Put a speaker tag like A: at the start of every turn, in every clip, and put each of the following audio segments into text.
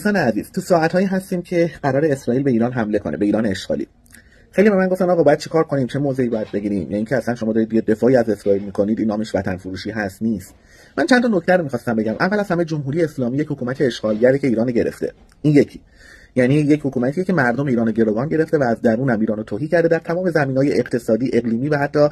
A: دوستان عزیز تو ساعتهایی هستیم که قرار اسرائیل به ایران حمله کنه به ایران اشغالی. خیلی به من گفتن آقا باید چیکار کنیم؟ چه موضعی باید بگیریم؟ یعنی اینکه اصلا شما دارید دفاعی از اسرائیل می‌کنید این نامش وطن فروشی هست نیست. من چند تا نکته رو می‌خواستم بگم. اول از همه جمهوری اسلامی یک حکومت اشغالگری که ایران گرفته. این یکی. یعنی یک حکومتی که مردم ایران گروگان گرفته و از درون هم ایران توهی کرده در تمام زمینهای اقتصادی اقلیمی و حتی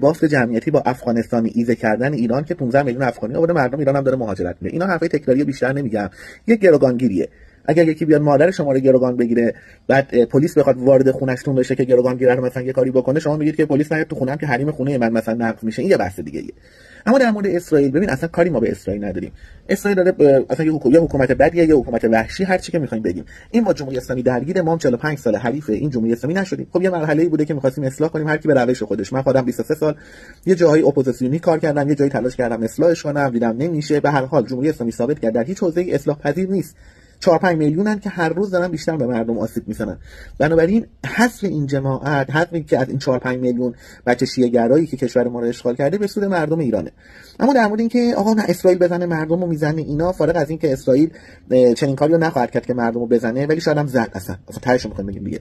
A: بافت جمعیتی با افغانستانی ایزه کردن ایران که 15 میلیون افغانی آورده مردم ایران هم داره مهاجرت می‌کنه. اینا حرفای تکراری بیشتر نمیگم. یک گروگانگیریه. اگر یکی بیاد مادر شما رو گروگان بگیره بعد پلیس بخواد وارد خونه‌شون بشه که گروگان گیره مثلا یه کاری بکنه شما میگید که پلیس نیاد تو خونم که حریم خونه من مثلا نقض میشه. این یه بحث دیگه ایه. اما در مورد اسرائیل ببین اصلا کاری ما به اسرائیل نداریم. اسرائیل داره اصلا یه حکومت, حکومت بدیه یه حکومت وحشی هر چی که می‌خوایم بگیم. این با جمهوری اسلامی درگیر ما 45 سال حریف این جمهوری اسلامی نشدیم. خب یه مرحله ای بوده که می‌خواستیم اصلاح کنیم هر کی به روش خودش. من خودم 23 سال یه جایی اپوزیسیونی کار کردم یه جایی تلاش کردم اصلاحش کنم دیدم نمیشه. به هر حال جمهوری اسلامی ثابت کرد در هیچ حوزه‌ای اصلاح پذیر نیست. 4 5 میلیونن که هر روز دارن بیشتر به مردم آسیب می‌زنن. بنابراین حذف این جماعت حذف که از این 4 5 میلیون بچه شیعه گرایی که کشور ما رو اشغال کرده به سود مردم ایرانه. اما در مورد اینکه آقا نه اسرائیل بزنه مردم رو می‌زنه اینا فارغ از اینکه اسرائیل چنین کاری رو نخواهد کرد که مردم رو بزنه ولی شاید هم زد اصلا. اصلا تهش می‌خوایم بگیم دیگه.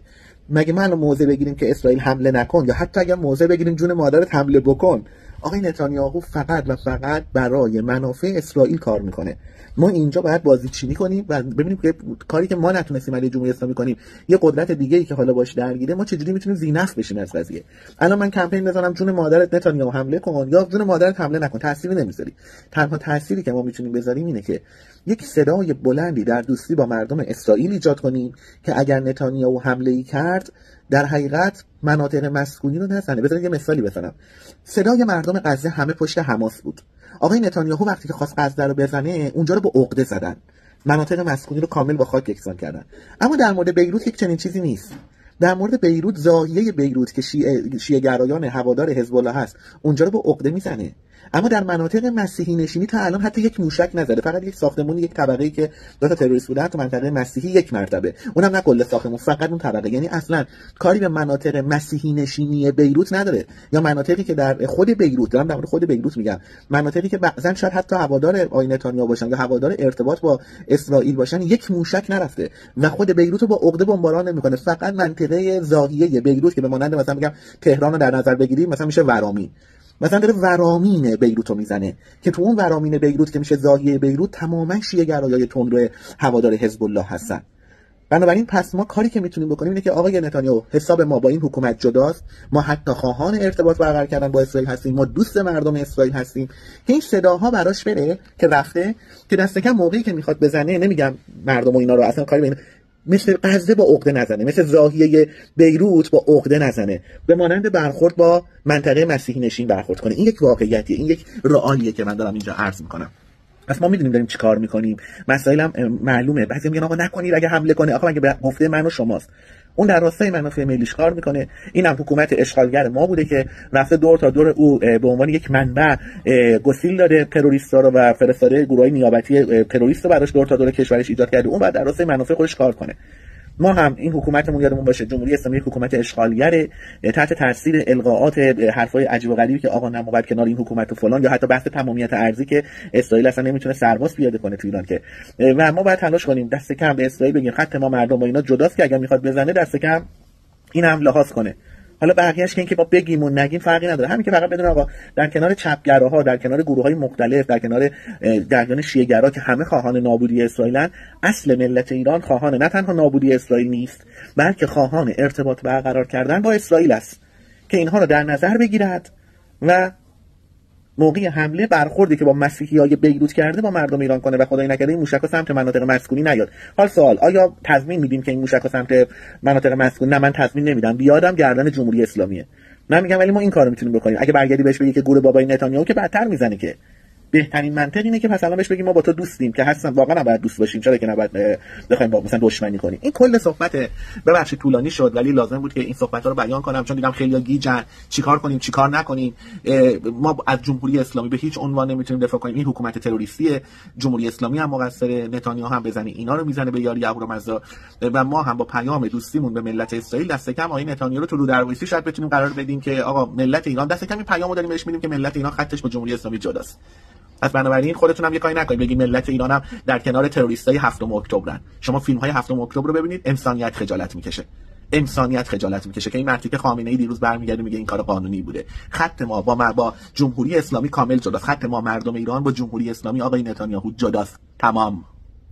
A: مگه ما موضع بگیریم که اسرائیل حمله نکن؟ یا حتی اگر موضع بگیریم جون مادرت حمله بکن. آقای نتانیاهو فقط و فقط برای منافع اسرائیل کار می‌کنه. ما اینجا باید بازی چینی کنیم و ببینیم که کاری که ما نتونستیم علی جمهوری اسلامی کنیم یه قدرت دیگه ای که حالا باش درگیره ما چجوری می‌تونیم زینف بشیم از قضیه؟ الان من کمپین بزنم جون مادرت نتانیاهو حمله کن یا جون مادرت حمله نکن. تأثیری نمی‌ذاری. تنها تأثیری که ما می‌تونیم بذاریم اینه که یک صدای بلندی در دوستی با مردم اسرائیل ایجاد کنیم که اگر نتانیاهو حمله ای کرد در حقیقت مناطق مسکونی رو نزنه. بذارید یه مثالی بزنم. صدای مردم غزه همه پشت حماس بود. آقای نتانیاهو وقتی که خواست غزه رو بزنه اونجا رو با عقده زدن. مناطق مسکونی رو کامل با خاک یکسان کردن. اما در مورد بیروت یک چنین چیزی نیست. در مورد بیروت زاهیه بیروت که شیعه, شیعه گرایان هوادار حزب الله هست اونجا رو با عقده می‌زنه. اما در مناطق مسیحی نشینی تا الان حتی یک موشک نزده فقط یک ساختمون یک طبقه ای که دو تا تروریست بودن تو منطقه مسیحی یک مرتبه. اونم نه کل ساختمون فقط اون طبقه. یعنی اصلا کاری به مناطق مسیحی نشینی بیروت نداره. یا مناطقی که در خود بیروت دارم در خود بیروت میگم. مناطقی که بعضا شاید حتی هوادار آقای نتانیاهو باشن یا هوادار ارتباط با اسرائیل باشن یک موشک نرفته و خود بیروت رو با عقده بمباران نمی‌کنه. فقط منطقه زاهیه بیروت که به مانند مثلا میگم تهران رو در نظر بگیریم مثلا میشه ورامی. مثلا داره ورامین بیروت رو می‌زنه که تو اون ورامین بیروت که میشه زاهیه بیروت تماما شیعه گرایای تندرو هوادار حزب الله هستن. بنابراین پس ما کاری که می‌تونیم بکنیم اینه که آقای نتانیاهو حساب ما با این حکومت جداست. ما حتی خواهان ارتباط برقرار کردن با اسرائیل هستیم. ما دوست مردم اسرائیل هستیم. که این صداها براش بره که رفته که دست کم موقعی که می‌خواد بزنه نمیگم مردم و اینا رو اصلا کاری به مثل غزه با عقده نزنه مثل زاهیه بیروت با عقده نزنه. به مانند برخورد با منطقه مسیحی نشین برخورد کنه. این یک واقعیتیه این یک رئالیه که من دارم اینجا عرض می‌کنم. پس ما می‌دونیم داریم چیکار می‌کنیم. مسائل هم معلومه. بعضی میگن آقا نکنید اگه حمله کنه. آقا مگه گفته من و شماست. اون در راستای منافع ملیش کار می‌کنه. این هم حکومت اشغالگر ما بوده که رفته دور تا دور او به عنوان یک منبع گسیل داده تروریستا رو و فرستاده گروه نیابتی تروریست رو براش دور تا دور کشورش ایجاد کرده. اون بعد در راستای منافع خودش کار کنه. ما هم این حکومتمون یادمون باشه جمهوری اسلامی حکومت اشغالگره تحت تاثیر القاءات حرفای عجیب و غریبی که آقا نموبت کنار این حکومت و فلان یا حتی بحث تمامیت ارزی که اسرائیل اصلا نمی‌تونه سرباز پیاده کنه تو ایران که. و ما باید تلاش کنیم دست کم به اسرائیل بگیم خط ما مردم با اینا جداست که اگر می‌خواد بزنه دست کم این هم لحاظ کنه. حالا بقیه‌اش که اینکه با بگیم و نگیم فرقی نداره. همین که فقط بدون آقا در کنار چپگراها در کنار گروه های مختلف در کنار جریان شیعه‌گرا که همه خواهان نابودی اسرائیلن اصل ملت ایران خواهان نه تنها نابودی اسرائیل نیست بلکه خواهان ارتباط برقرار کردن با اسرائیل است که اینها رو در نظر بگیرد و موقع حمله برخوردی که با مسیحی های بیروت کرده با مردم ایران کنه. و خدای نکرده این موشک سمت مناطق مسکونی نیاد. حال سوال آیا تضمین میدیم که این موشک سمت مناطق مسکونی؟ نه من تضمین نمیدم. بیادم گردن جمهوری اسلامیه. من میگم ولی ما این کارو می‌تونیم بکنیم. اگه برگردی بهش بگی که گور بابای نتانیاهو که بدتر می‌زنه که. بهترین منطق اینه که مثلا بهش بگیم ما با تو دوستیم که هستن واقعا نباید دوست باشیم. چرا که نباید بخوایم با مثلا دشمنی کنیم. این کل صحبت ببخشید طولانی شد ولی لازم بود که این صحبت ها رو بیان کنم چون دیدم خیلی گیجن. چیکار کنیم چیکار نکنیم؟ ما از جمهوری اسلامی به هیچ عنوان نمی‌تونیم دفاع کنیم. این حکومت تروریستی جمهوری اسلامی هم مقصر نتانیاهو هم بزنه اینا رو می‌زنه به یاری اهورامزدا و ما هم با پیام دوستیمون به ملت اسرائیل دست کم. آقای نتانیاهو رو تو رو شاید بتونیم قرار بدیم که آقا ملت ایران دست کم این پیامو داریم بهش میدیم که ملت ایران خطش با جمهوری اسلامی جداست. پس بنابراین خودتون هم یه کاری نکنید. بگید ملت ایران هم در کنار تروریستای هفتم اکتبرن. شما فیلم های هفتم اکتبر رو ببینید انسانیت خجالت می‌کشه. انسانیت خجالت می‌کشه که این مردی که خامنه ای دیروز برمیگرده میگه این کار قانونی بوده. خط ما با با جمهوری اسلامی کامل جداست. خط ما مردم ایران با جمهوری اسلامی آقای نتانیاهو جداست. تمام.